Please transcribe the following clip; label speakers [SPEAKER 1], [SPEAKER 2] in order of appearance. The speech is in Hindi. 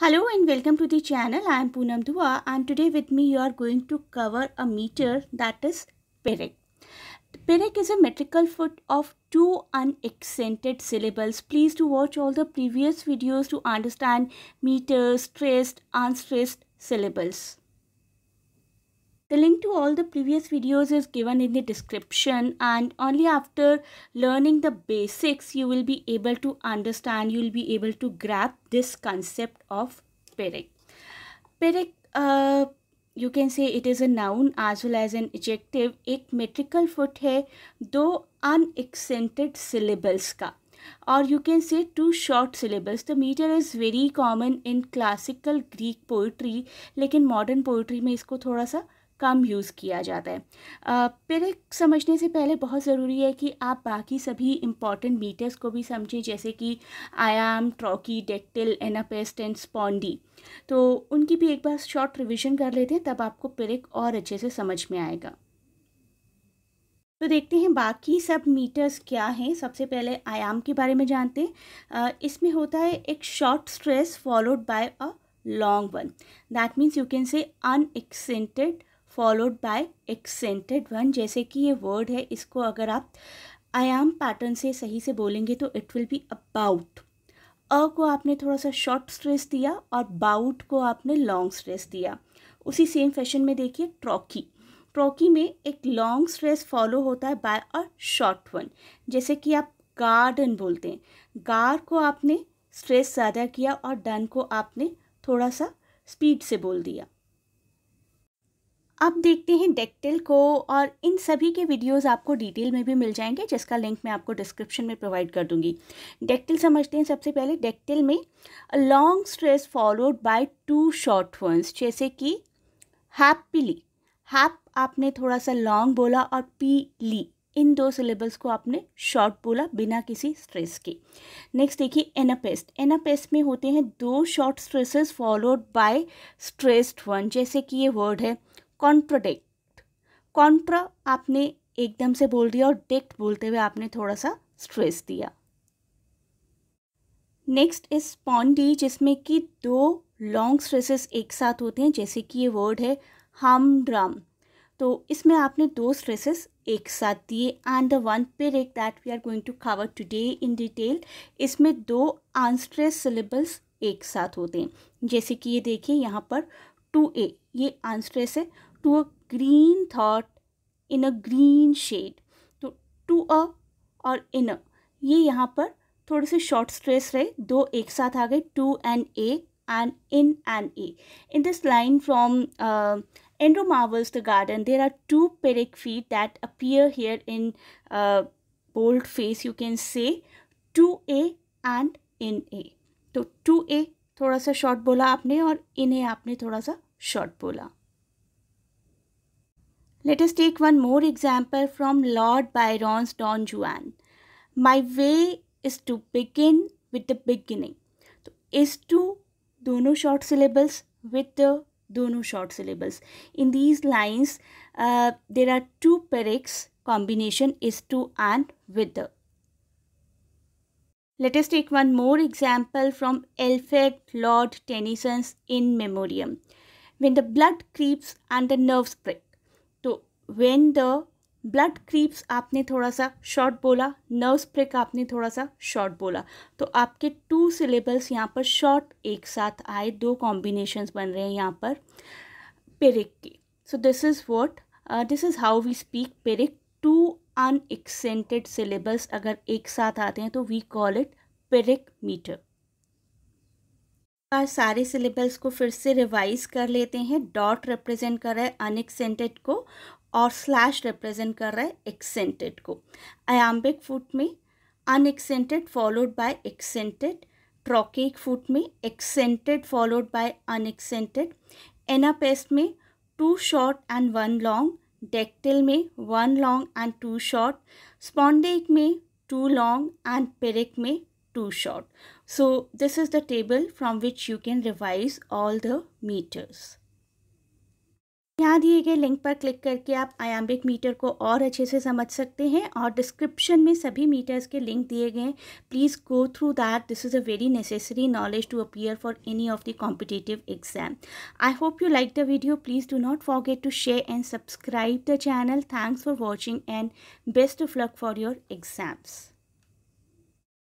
[SPEAKER 1] Hello and welcome to the channel. I am Poonam Dua and today with me you are going to cover a meter that is Pyrrhic. Pyrrhic is a metrical foot of two unaccented syllables. Please do watch all the previous videos to understand meters, stressed, unstressed syllables The link to all the previous videos is given in the description and only after learning the basics you will be able to understand, you will be able to grab this concept of Pyrrhic. Pyrrhic, uh, you can say it is a noun as well as an adjective. एक metrical foot है दो unaccented syllables का or you can say two short syllables the meter is very common in classical greek poetry लेकिन modern poetry में इसको थोड़ा सा कम यूज़ किया जाता है। फिर समझने से पहले बहुत ज़रूरी है कि आप बाकी सभी इंपॉर्टेंट मीटर्स को भी समझें, जैसे कि iamb, trochee, dactyl, anapest and spondee. तो उनकी भी एक बार शॉर्ट रिविजन कर लेते हैं, तब आपको पिरिक और अच्छे से समझ में आएगा। तो देखते हैं बाकी सब मीटर्स क्या हैं। सबसे पहले आयाम के बारे में जानते हैं। इसमें होता है एक short stress followed by a long one that means you can say unaccented followed by accented one जैसे कि ये वर्ड है, इसको अगर आप आयाम पैटर्न से सही से बोलेंगे तो it will be about a को आपने थोड़ा सा शॉर्ट स्ट्रेस दिया और बाउट को आपने लॉन्ग स्ट्रेस दिया। उसी सेम फ़ैशन में देखिए ट्रॉकी ट्रॉकी में एक लॉन्ग स्ट्रेस फॉलो होता है बाय अ शॉर्ट वन जैसे कि आप गार्डन बोलते हैं। गार को आपने स्ट्रेस ज़्यादा किया और डन को आपने थोड़ा सा स्पीड से बोल दिया। अब देखते हैं डेक्टिल को और इन सभी के वीडियोस आपको डिटेल में भी मिल जाएँगे, जिसका लिंक मैं आपको डिस्क्रिप्शन में प्रोवाइड कर दूँगी। डेक्टिल समझते हैं सबसे पहले डेक्टिल में long stress followed by two short ones जैसे कि हैप्पीली हैप आपने थोड़ा सा लॉन्ग बोला और पी ली इन दो सिलेबल्स को आपने शॉर्ट बोला बिना किसी स्ट्रेस के। नेक्स्ट देखिए एनापेस्ट एनापेस्ट में होते हैं दो short stresses followed by stressed one जैसे कि ये वर्ड है। कॉन्ट्रोडिक्ट। कॉन्ट्रा आपने एकदम से बोल दिया और डिक्ट बोलते हुए आपने थोड़ा सा स्ट्रेस दिया। नेक्स्ट इज़ स्पॉन्डी जिसमें कि दो लॉन्ग स्ट्रेसेस एक साथ होते हैं, जैसे कि ये वर्ड है हम ड्रम तो इसमें आपने दो स्ट्रेसेस एक साथ दिए। And the one pyrrhic that we are going to cover today in detail इसमें दो अनस्ट्रेस सिलेबल्स एक साथ होते हैं। जैसे कि ये देखिए, यहाँ पर टू ए ये अनस्ट्रेस है। To a green thought in a green shade तो टू अ और इन अ ये यहाँ पर थोड़े से शॉर्ट स्ट्रेस रहे दो एक साथ आ गए to and a and in and a in this line from Andrew marvels the garden. There are two pyrrhic feet that appear here in uh, bold face. You can say 2A and in A. तो 2A थोड़ा सा शॉर्ट बोला आपने और in A आपने थोड़ा सा शॉर्ट बोला Let us take one more example from Lord Byron's Don Juan. My way is to begin with the beginning. तो is to दोनों short syllables with the दोनों short syllables. In these lines, uh, there are two pyrrhics combination is to and with the. Let us take one more example from Alfred Lord Tennyson's In Memoriam. When the blood creeps and the nerves prick. When the blood creeps आपने थोड़ा सा शॉर्ट बोला नर्व प्रिक आपने थोड़ा सा शॉर्ट बोला। तो आपके टू सिलेबल्स यहाँ पर शॉर्ट एक साथ आए, दो कॉम्बिनेशंस बन रहे हैं यहाँ पर पेरिक के। So this is what this is how we speak pyrrhic two unaccented syllables अगर एक साथ आते हैं तो we call it pyrrhic metre सारे सिलेबल्स को फिर से रिवाइज कर लेते हैं। डॉट रिप्रेजेंट कर रहा है अनएक्सेंटेड को और स्लैश रिप्रेजेंट कर रहा है एक्सेंटेड को। अयाम्बिक फुट में unaccented followed by accented trochaic foot में accented followed by unaccented anapaest में two short and one long dactyl में one long and two short spondee में टू लॉन्ग एंड पेरिक में two short so this is the table from which you can revise all the metres यहाँ दिए गए लिंक पर क्लिक करके आप आयाम्बिक मीटर को और अच्छे से समझ सकते हैं और डिस्क्रिप्शन में सभी मीटर्स के लिंक दिए गए हैं। Please go through that this is a very necessary knowledge to appear for any of the competitive exam I hope you like the video please do not forget to share and subscribe the channel thanks for watching and best of luck for your exams